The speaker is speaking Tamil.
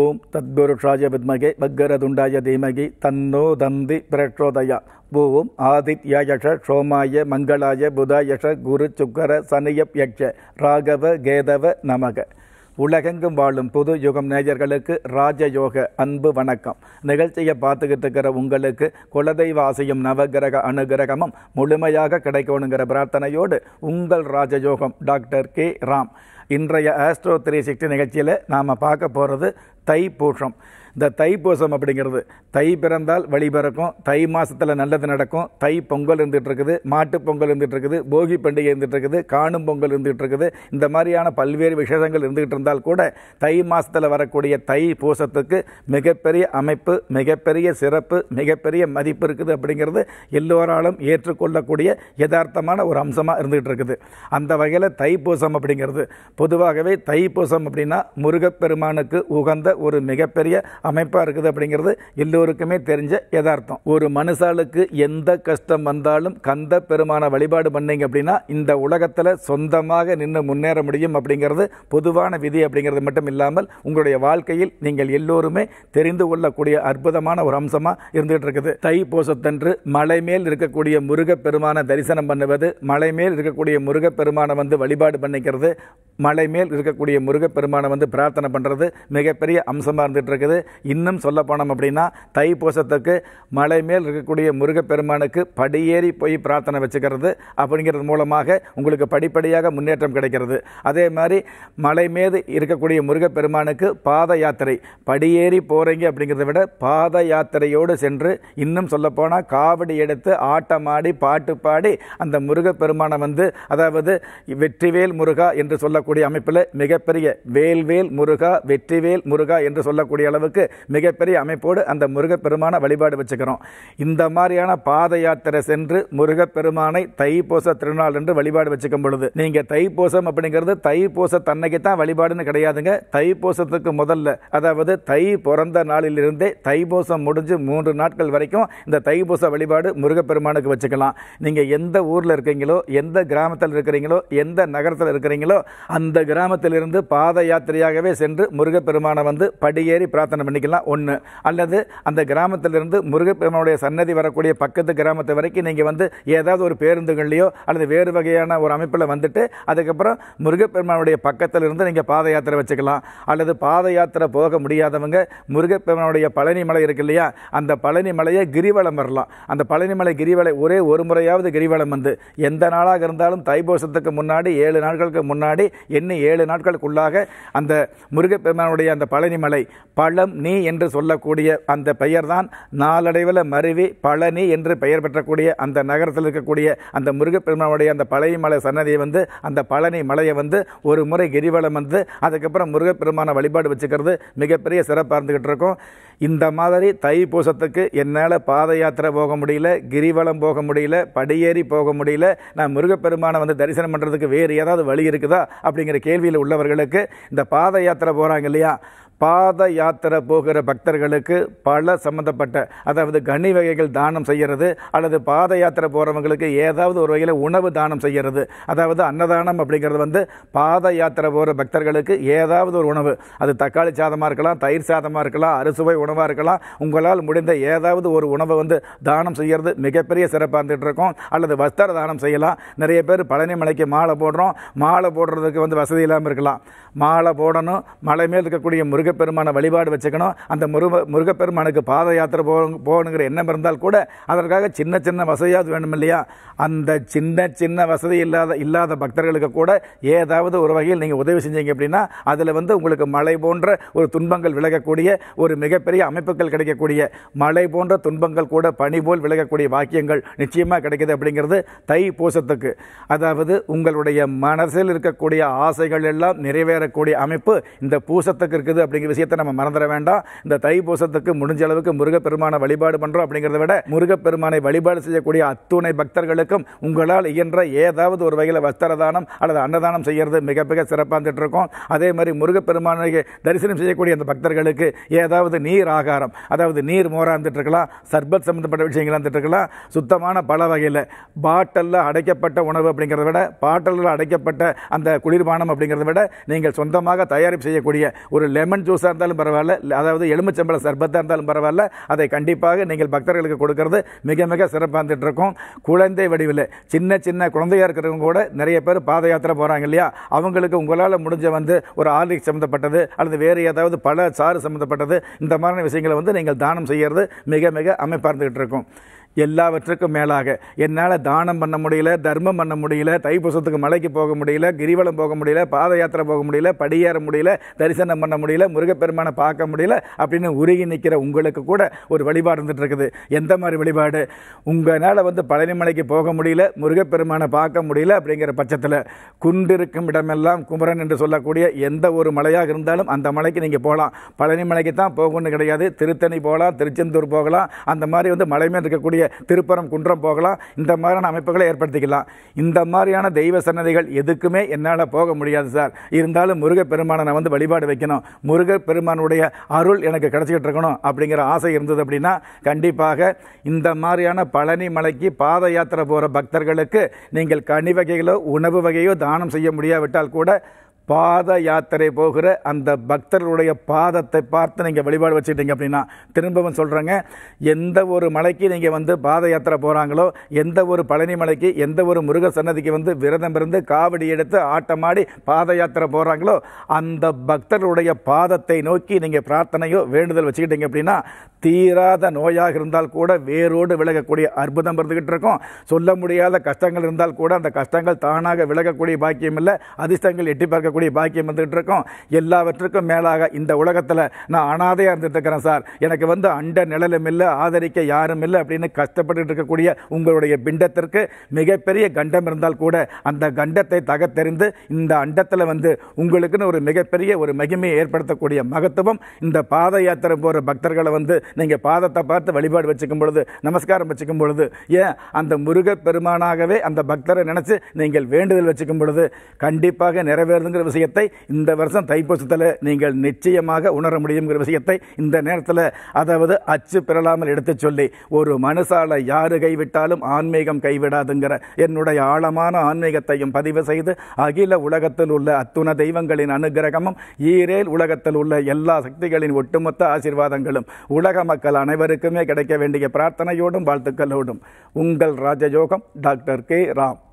ஓம் தத்புருஷாய வித்மகே பக்கரதுண்டாய தீமகி தன்னோ தந்தி பிரச்சோதயா. ஓம் ஆதித்யாயஷ சோமாய மங்களாய புதாயஷ குரு சுக்கர சனியப் யக்ஷ ராகவ கேதவ நமக. உலகெங்கும் வாழும் புது யுகம் நேயர்களுக்கு ராஜயோக அன்பு வணக்கம். நிகழ்ச்சியை பார்த்துக்கிட்டு இருக்கிற உங்களுக்கு குலதெய்வாசியும் நவகிரக அனுகிரகமும் முழுமையாக கிடைக்கணுங்கிற பிரார்த்தனையோடு உங்கள் ராஜயோகம் டாக்டர் கே ராம். இன்றைய ஆஸ்ட்ரோ த்ரீ சிக்ஸ்டி நிகழ்ச்சியில் நாம் பார்க்க போகிறது தை பூஷம் இந்த தைப்பூசம் அப்படிங்கிறது தை பிறந்தால் வழி பிறக்கும் தை மாதத்தில் நல்லது நடக்கும் தை பொங்கல் இருந்துட்டு இருக்குது மாட்டு பொங்கல் இருந்துட்டு இருக்குது போகி பண்டிகை இருந்துட்டு இருக்குது காணும் பொங்கல் இருந்துகிட்டு இருக்குது இந்த மாதிரியான பல்வேறு விசேஷங்கள் இருந்துகிட்டு இருந்தால் கூட தை மாதத்தில் வரக்கூடிய தை பூசத்துக்கு மிகப்பெரிய அமைப்பு மிகப்பெரிய சிறப்பு மிகப்பெரிய மதிப்பு இருக்குது அப்படிங்கிறது எல்லோராலும் ஏற்றுக்கொள்ளக்கூடிய யதார்த்தமான ஒரு அம்சமாக இருந்துகிட்டு இருக்குது. அந்த வகையில் தைப்பூசம் அப்படிங்கிறது பொதுவாகவே தைப்பூசம் அப்படின்னா முருகப்பெருமானுக்கு உகந்த ஒரு மிகப்பெரிய அமைப்பாக இருக்குது அப்படிங்கிறது எல்லோருக்குமே தெரிஞ்ச யதார்த்தம். ஒரு மனுஷாளுக்கு எந்த கஷ்டம் வந்தாலும் கந்த பெருமான வழிபாடு பண்ணீங்க அப்படின்னா இந்த உலகத்தில் சொந்தமாக நின்று முன்னேற முடியும் அப்படிங்கிறது பொதுவான விதி அப்படிங்கிறது மட்டும் இல்லாமல் உங்களுடைய வாழ்க்கையில் நீங்கள் எல்லோருமே தெரிந்து கொள்ளக்கூடிய அற்புதமான ஒரு அம்சமாக இருந்துகிட்டு இருக்குது. தை போசத்தன்று மலை மேல் இருக்கக்கூடிய முருகப்பெருமான தரிசனம் பண்ணுவது மலை மேல் இருக்கக்கூடிய முருகப்பெருமானை வந்து வழிபாடு பண்ணிக்கிறது மலை மேல் இருக்கக்கூடிய முருகப்பெருமானை வந்து பிரார்த்தனை பண்ணுறது மிகப்பெரிய அம்சமாக இருந்துட்டு இருக்குது இன்னும் சொல்ல போனோம் அப்படின்னா தைப்பூசத்துக்கு மலை மேல் இருக்கக்கூடிய முருகப்பெருமானுக்கு படியேறி போய் பிரார்த்தனை வச்சுக்கிறது அப்படிங்கிறது மூலமாக உங்களுக்கு படிப்படியாக முன்னேற்றம் கிடைக்கிறது. அதே மாதிரி மலை மீது இருக்கக்கூடிய முருகப்பெருமானுக்கு பாத யாத்திரை படியேறி போகிறீங்க அப்படிங்கிறத விட பாத யாத்திரையோடு சென்று இன்னும் சொல்லப்போனால் காவடி எடுத்து ஆட்டமாடி பாட்டு பாடி அந்த முருகப்பெருமானை வந்து அதாவது வெற்றிவேல் முருகா என்று சொல்லக்கூடிய அமைப்பில் மிகப்பெரிய வேல்வேல் முருகா வெற்றிவேல் முருகா என்று சொல்லக்கூடிய அளவுக்கு மிகப்பெரிய அமைப்போடு அந்த முருகப்பெருமான வழிபாடு வச்சுக்கிறோம். இந்த மாதிரியான பாத யாத்திரை சென்று முருகப்பெருமானை தைப்பூச திருநாள் என்று வழிபாடு வச்சுக்கும் பொழுது நீங்கள் தைப்பூசம் அப்படிங்கிறது தைப்பூச தன்னைக்கு தான் வழிபாடுன்னு கிடையாதுங்க. தைப்பூசத்துக்கு முதல்ல அதாவது தை பிறந்த நாளிலிருந்தே தைப்பூசம் முடிஞ்சு மூன்று நாட்கள் வரைக்கும் இந்த தைப்பூச வழிபாடு முருகப்பெருமானுக்கு வச்சுக்கலாம். நீங்கள் எந்த ஊரில் இருக்கீங்களோ எந்த கிராமத்தில் இருக்கிறீங்களோ எந்த நகரத்தில் இருக்கிறீங்களோ அந்த கிராமத்திலிருந்து பாத யாத்திரையாகவே சென்று முருகப்பெருமானை வந்து படியேறி பிரார்த்தனை பண்ணிக்கலாம். ஒன்று அல்லது அந்த கிராமத்திலிருந்து முருகப்பெருமானுடைய சன்னதி வரக்கூடிய பக்கத்து கிராமத்து வரைக்கும் நீங்கள் வந்து ஏதாவது ஒரு பேருந்துகள்லையோ அல்லது வேறு வகையான ஒரு அமைப்பில் வந்துட்டு அதுக்கப்புறம் முருகப்பெருமானுடைய பக்கத்தில் இருந்து நீங்கள் பாத யாத்திரை வச்சுக்கலாம். அல்லது பாத யாத்திரை போக முடியாதவங்க முருகப்பெருமானுடைய பழனி மலை இருக்கு இல்லையா? அந்த பழனி மலையை கிரிவலம் வரலாம். அந்த பழனி மலை கிரிவலை ஒரே ஒரு முறையாவது கிரிவலம் வந்து. எந்த நாளாக இருந்தாலும் தைபோஷத்துக்கு முன்னாடி ஏழு நாட்களுக்கு முன்னாடி என்ன ஏழு நாட்களுக்குள்ளாக அந்த முருகப்பெருமானுடைய அந்த பழனிமலை பழம் நீ என்று சொல்லக்கூடிய அந்த பெயர்தான் நாளடைவில் மருவி பழனி என்று பெயர் பெற்றக்கூடிய அந்த நகரத்தில் இருக்கக்கூடிய அந்த முருகப்பெருமானுடைய அந்த பழனிமலை சன்னதியை வந்து அந்த பழனி மலையை வந்து ஒரு முறை கிரிவலம் வந்து அதுக்கப்புறம் முருகப்பெருமான வழிபாடு வச்சுக்கிறது மிகப்பெரிய சிறப்பாக இருந்துக்கிட்டு இருக்கும். இந்த மாதிரி தைப்பூசத்துக்கு என்னால் பாத யாத்திரை போக முடியல கிரிவலம் போக முடியல படியேறி போக முடியல நான் முருகப்பெருமானை வந்து தரிசனம் பண்ணுறதுக்கு வேறு ஏதாவது வழி இருக்குதா அப்படிங்கிற கேள்வியில் உள்ளவர்களுக்கு இந்த பாத யாத்திரை போகிறாங்க இல்லையா? பாத யாத்திரை போகிற பக்தர்களுக்கு பல சம்பந்தப்பட்ட அதாவது கனி வகைகள் தானம் செய்கிறது அல்லது பாத யாத்திரை போகிறவங்களுக்கு ஏதாவது ஒரு வகையில் உணவு தானம் செய்கிறது அதாவது அன்னதானம் அப்படிங்கிறது வந்து பாத யாத்திரை போகிற பக்தர்களுக்கு ஏதாவது ஒரு உணவு. அது தக்காளி சாதமாக இருக்கலாம் தயிர் சாதமாக இருக்கலாம் அறுசுவை உணவாக இருக்கலாம். உங்களால் முடிந்த ஏதாவது ஒரு உணவை வந்து தானம் செய்கிறது மிகப்பெரிய சிறப்பாக இருந்துகிட்டு இருக்கும். அல்லது வஸ்திர தானம் செய்யலாம். நிறைய பேர் பழனி மலைக்கு மாலை போடுறோம். மாலை போடுறதுக்கு வந்து வசதி இல்லாமல் இருக்கலாம். மாலை போடணும். மலை மேல் இருக்கக்கூடிய முருக முருகப்பெருமானை வழிபாடு வச்சுக்கணும். அந்த முருக முருகப்பெருமானுக்கு பாத யாத்திரை போ போகணுங்கிற எண்ணம் இருந்தால் கூட அதற்காக சின்ன சின்ன வசதியாவது வேணும் இல்லையா? அந்த சின்ன சின்ன வசதி இல்லாத இல்லாத பக்தர்களுக்கு கூட ஏதாவது ஒரு வகையில் நீங்கள் உதவி செஞ்சீங்க அப்படின்னா அதில் வந்து உங்களுக்கு மழை போன்ற ஒரு துன்பங்கள் விலகக்கூடிய ஒரு மிகப்பெரிய அமைப்புகள் கிடைக்கக்கூடிய மழை போன்ற துன்பங்கள் கூட பனி போல் விலகக்கூடிய வாக்கியங்கள் நிச்சயமாக கிடைக்கிது அப்படிங்கிறது தை பூசத்துக்கு. அதாவது உங்களுடைய மனசில் இருக்கக்கூடிய ஆசைகள் எல்லாம் நிறைவேறக்கூடிய அமைப்பு இந்த பூசத்துக்கு இருக்குது அப்படிங்கிற விஷயத்தை நம்ம மறந்துட வேண்டாம். இந்த தைப்பூசத்துக்கு முடிஞ்ச அளவுக்கு முருகப்பெருமானை வழிபாடு பண்றோம் அப்படிங்கிறத விட முருகப்பெருமானை வழிபாடு செய்யக்கூடிய அத்துணை பக்தர்களுக்கும் உங்களால் இயன்ற ஏதாவது ஒரு வகையில் வஸ்திர தானம் அல்லது அன்னதானம் செய்யறது மிக மிக சிறப்பாக இருந்துட்டு இருக்கும் அதே மாதிரி முருகப்பெருமானை தரிசனம் செய்யக்கூடிய அந்த பக்தர்களுக்கு ஏதாவது நீர் ஆகாரம் அதாவது நீர் மோராந்துட்டு இருக்கலாம் சர்பத் சம்பந்தப்பட்ட விஷயங்கள் இருந்துட்டு இருக்கலாம் சுத்தமான பல வகையில் பாட்டலில் அடைக்கப்பட்ட உணவு அப்படிங்கிறத விட பாட்டலில் அடைக்கப்பட்ட அந்த குளிர்பானம் அப்படிங்கிறத விட நீங்கள் சொந்தமாக தயாரிப்பு செய்யக்கூடிய ஒரு லெமன் லெமன் ஜூஸாக இருந்தாலும் பரவாயில்ல அதாவது எலுமிச்சம்பழ சர்பத்தாக இருந்தாலும் பரவாயில்ல அதை கண்டிப்பாக நீங்கள் பக்தர்களுக்கு கொடுக்கறது மிக மிக சிறப்பாக இருந்துட்டு இருக்கும் குழந்தை வடிவில் சின்ன சின்ன குழந்தையாக இருக்கிறவங்க கூட நிறைய பேர் பாத யாத்திரை போகிறாங்க இல்லையா? அவங்களுக்கு உங்களால் முடிஞ்ச வந்து ஒரு ஆர்லிக் சம்மந்தப்பட்டது அல்லது வேறு ஏதாவது பல சாறு சம்மந்தப்பட்டது இந்த மாதிரியான விஷயங்களை வந்து நீங்கள் தானம் செய்கிறது மிக மிக அமைப்பாக இருந்துகிட்டு இருக்கும் எல்லாவற்றுக்கும் மேலாக. என்னால் தானம் பண்ண முடியல தர்மம் பண்ண முடியல தைப்பூசத்துக்கு மலைக்கு போக முடியல கிரிவலம் போக முடியல பாத யாத்திரை போக முடியல படியேற முடியல தரிசனம் பண்ண முடியல முருகப்பெருமானை பார்க்க முடியல அப்படின்னு உருகி நிற்கிற உங்களுக்கு கூட ஒரு வழிபாடு இருந்துகிட்ருக்குது எந்த மாதிரி வழிபாடு? உங்களால் வந்து பழனி மலைக்கு போக முடியல முருகப்பெருமானை பார்க்க முடியல அப்படிங்கிற பட்சத்தில் குண்டிருக்கும் இடமெல்லாம் குமரன் என்று சொல்லக்கூடிய எந்த ஒரு மலையாக இருந்தாலும் அந்த மலைக்கு நீங்கள் போகலாம். பழனி மலைக்கு தான் போகணும்னு கிடையாது. திருத்தணி போகலாம் திருச்செந்தூர் போகலாம். அந்த மாதிரி வந்து மலை மேல் இருக்கக்கூடிய திருப்பரம் குன்றம் போகலாம். இந்த மாதிரியான அமைப்புகளை ஏற்படுத்திக்கலாம். இந்த மாதிரியான தெய்வ சன்னதிகள் எதுக்குமே என்னால் போக முடியாது சார். இருந்தாலும் முருகப்பெருமானை நான் வந்து வழிபாடு வைக்கணும். முருகப்பெருமானுடைய அருள் எனக்கு கிடச்சிக்கிட்டு இருக்கணும் அப்படிங்கிற ஆசை இருந்தது அப்படின்னா கண்டிப்பாக இந்த மாதிரியான பழனி மலைக்கு பாத யாத்திரை போகிற பக்தர்களுக்கு நீங்கள் கனி வகைகளோ உணவு வகையோ தானம் செய்ய முடியாவிட்டால் கூட பாத யாத்திரை போகிற அந்த பக்தர்களுடைய பாதத்தை பார்த்து நீங்கள் வழிபாடு வச்சுட்டீங்க அப்படின்னா திரும்பவும் சொல்கிறேங்க எந்த ஒரு மலைக்கு நீங்கள் வந்து பாத யாத்திரை போகிறாங்களோ எந்த ஒரு பழனி மலைக்கு எந்த ஒரு முருக சன்னதிக்கு வந்து விரதம் இருந்து காவடி எடுத்து ஆட்டமாடி பாத யாத்திரை போகிறாங்களோ அந்த பக்தர்களுடைய பாதத்தை நோக்கி நீங்கள் பிரார்த்தனையோ வேண்டுதல் வச்சுக்கிட்டீங்க அப்படின்னா தீராத நோயாக இருந்தால் கூட வேரோடு விலகக்கூடிய அற்புதம் இருந்துக்கிட்டு இருக்கும். சொல்ல முடியாத கஷ்டங்கள் இருந்தால் கூட அந்த கஷ்டங்கள் தானாக விலகக்கூடிய பாக்கியம் இல்லை அதிர்ஷ்டங்கள் எட்டி பார்க்கக்கூடிய பாக்கியம் வந்துகிட்டு இருக்கோம். எல்லாவற்றுக்கும் மேலாக இந்த உலகத்தில் நான் அனாதையாக இருந்துட்டு இருக்கிறேன் சார். எனக்கு வந்து அண்ட நிழலும் இல்லை ஆதரிக்க யாரும் இல்லை அப்படின்னு கஷ்டப்பட்டு இருக்கக்கூடிய உங்களுடைய பிண்டத்திற்கு மிகப்பெரிய கண்டம் இருந்தால் கூட அந்த கண்டத்தை தகத்தெறிந்து இந்த அண்டத்தில் வந்து உங்களுக்குன்னு ஒரு மிகப்பெரிய ஒரு மகிமையை ஏற்படுத்தக்கூடிய மகத்துவம் இந்த பாத யாத்திரை போகிற பக்தர்களை வந்து நீங்கள் பாதத்தை பார்த்து வழிபாடு வச்சுக்கும் பொழுது நமஸ்காரம் வச்சுக்கும் பொழுது ஏன் அந்த முருக பெருமானாகவே அந்த பக்தரை நினைச்சு நீங்கள் வேண்டுதல் வச்சுக்கும் பொழுது கண்டிப்பாக நிறைவேறுங்கிற விஷயத்தை இந்த வருஷம் தைப்பூசத்தில் நீங்கள் நிச்சயமாக உணர முடியுங்கிற விஷயத்தை இந்த நேரத்தில் அதாவது அச்சு பெறலாமல் எடுத்துச் சொல்லி ஒரு மனுஷால யாரு கைவிட்டாலும் ஆன்மீகம் கைவிடாதுங்கிற என்னுடைய ஆழமான ஆன்மீகத்தையும் பதிவு செய்து அகில உலகத்தில் உள்ள அத்துண தெய்வங்களின் அனுகிரகமும் ஈரேல் உலகத்தில் உள்ள எல்லா சக்திகளின் ஒட்டுமொத்த ஆசீர்வாதங்களும் உலக மக்கள் அனைவருக்குமே கிடைக்க வேண்டிய பிரார்த்தனையோடும் வாழ்த்துக்களோடும். உங்கள் ராஜயோகம் டாக்டர் கே ராம்.